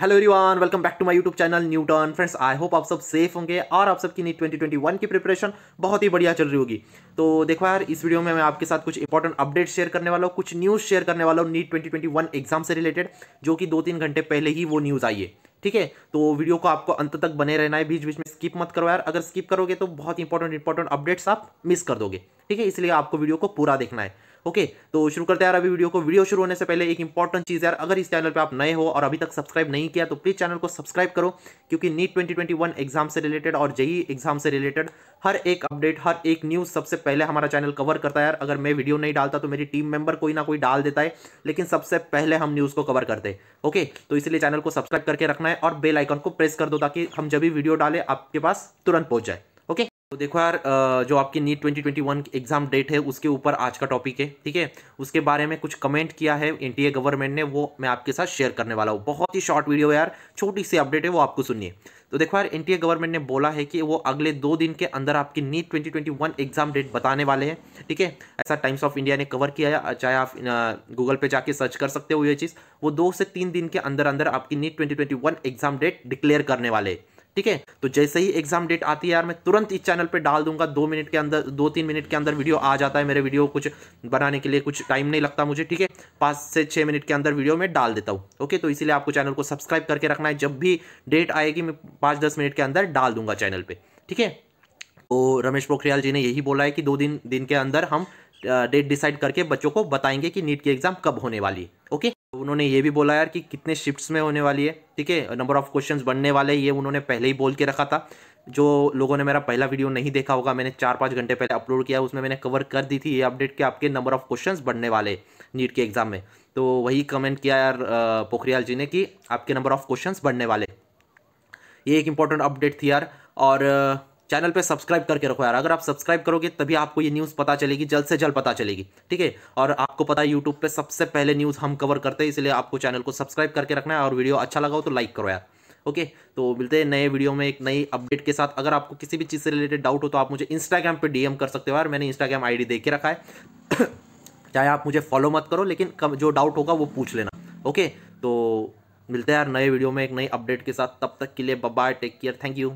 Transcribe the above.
Hello everyone welcome back to my YouTube channel Newton friends I hope आप सब safe होंगे और आप सबकी नीट 2021 की प्रिपरेशन बहुत ही बढ़िया चल रही होगी। तो देखो यार, इस वीडियो में मैं आपके साथ कुछ इंपॉर्टेंट अपडेट शेयर करने वाला हूँ, कुछ न्यूज़ शेयर करने वाला हूँ नीट 2021 एग्ज़ाम से रिलेटेड जो कि दो तीन घंटे पहले ही वो न्यूज़ आई है। ठीक है? तो वीडियो को आपको अंत तक बने रहना है बीच बीच में स्किप मत करो यार। अगर स्किप करोगे तो बहुत इंपॉर्टेंट इंपॉर्टेंट अपडेट्स आप मिस कर दोगे। ठीक है? इसलिए आपको वीडियो को पूरा देखना है। ओके तो शुरू करते हैं यार अभी वीडियो को। वीडियो शुरू होने से पहले एक इंपॉर्टेंट चीज़ यार, अगर इस चैनल पे आप नए हो और अभी तक सब्सक्राइब नहीं किया तो प्लीज़ चैनल को सब्सक्राइब करो, क्योंकि नीट 2021 एग्ज़ाम से रिलेटेड और जेई एग्ज़ाम से रिलेटेड हर एक अपडेट हर एक न्यूज़ सबसे पहले हमारा चैनल कवर करता है यार। अगर मैं वीडियो नहीं डालता तो मेरी टीम मेंबर कोई ना कोई डाल देता है, लेकिन सबसे पहले हम न्यूज़ को कवर करते हैं, ओके? तो इसलिए चैनल को सब्सक्राइब करके रखना है और बेल आइकन को प्रेस कर दो ताकि हम जब भी वीडियो डालें, आपके पास तुरंत पहुँच जाए। तो देखो यार जो आपकी नीट 2021 एग्ज़ाम डेट है, उसके ऊपर आज का टॉपिक है, ठीक है? उसके बारे में कुछ कमेंट किया है एनटीए गवर्नमेंट ने, वो मैं आपके साथ शेयर करने वाला हूँ। बहुत ही शॉर्ट वीडियो है यार, छोटी सी अपडेट है, वो आपको सुनिए। तो देखो यार एनटीए गवर्नमेंट ने बोला है कि वो अगले दो दिन के अंदर आपकी नीट 2021 एग्ज़ाम डेट बताने वाले हैं, ठीक है? ऐसा टाइम्स ऑफ़ इंडिया ने कवर किया है, चाहे आप गूगल पे जाके सर्च कर सकते हो ये चीज़। वो दो से तीन दिन के अंदर अंदर आपकी नीट 2021 एग्ज़ाम डेट डिक्लेयर करने वाले हैं। ठीक है? तो जैसे ही एग्ज़ाम डेट आती है यार, मैं तुरंत इस चैनल पे डाल दूँगा। दो मिनट के अंदर, दो तीन मिनट के अंदर वीडियो आ जाता है मेरे वीडियो कुछ बनाने के लिए, कुछ टाइम नहीं लगता मुझे, ठीक है? पाँच से छः मिनट के अंदर वीडियो मैं डाल देता हूँ, ओके? तो इसीलिए आपको चैनल को सब्सक्राइब करके रखना है। जब भी डेट आएगी, मैं पाँच दस मिनट के अंदर डाल दूँगा चैनल पर ठीक है? तो रमेश पोखरियाल जी ने यही बोला है कि दो दिन दिन के अंदर हम डेट डिसाइड करके बच्चों को बताएँगे कि नीट की एग्ज़ाम कब होने वाली है, ओके? उन्होंने ये भी बोला यार कि कितने शिफ्ट्स में होने वाली है, ठीक है? नंबर ऑफ़ क्वेश्चंस बनने वाले ये उन्होंने पहले ही बोल के रखा था। जो लोगों ने मेरा पहला वीडियो नहीं देखा होगा, मैंने चार पाँच घंटे पहले अपलोड किया, उसमें मैंने कवर कर दी थी ये अपडेट के आपके नंबर ऑफ़ क्वेश्चन बढ़ने वाले नीट के एग्ज़ाम में। तो वही कमेंट किया यार पोखरियाल जी ने कि आपके नंबर ऑफ़ क्वेश्चन बढ़ने वाले। ये एक इंपॉर्टेंट अपडेट थी यार, और चैनल पे सब्सक्राइब करके रखो यार। अगर आप सब्सक्राइब करोगे, तभी आपको ये न्यूज़ पता चलेगी, जल्द से जल्द पता चलेगी। ठीक है? और आपको पता है यूट्यूब पे सबसे पहले न्यूज़ हम कवर करते हैं, इसलिए आपको चैनल को सब्सक्राइब करके रखना है और वीडियो अच्छा लगा हो तो लाइक करो यार। ओके तो मिलते हैं नए वीडियो में एक नई अपडेट के साथ। अगर आपको किसी भी चीज़ से रिलेटेड डाउट हो तो आप मुझे इंस्टाग्राम पर डीएम कर सकते हो यार। मैंने इंस्टाग्राम आई दे के रखा है। चाहे आप मुझे फॉलो मत करो, लेकिन जो डाउट होगा, वो पूछ लेना। ओके तो मिलते हैं यार नए वीडियो में एक नई अपडेट के साथ। तब तक के लिए bye take care thank you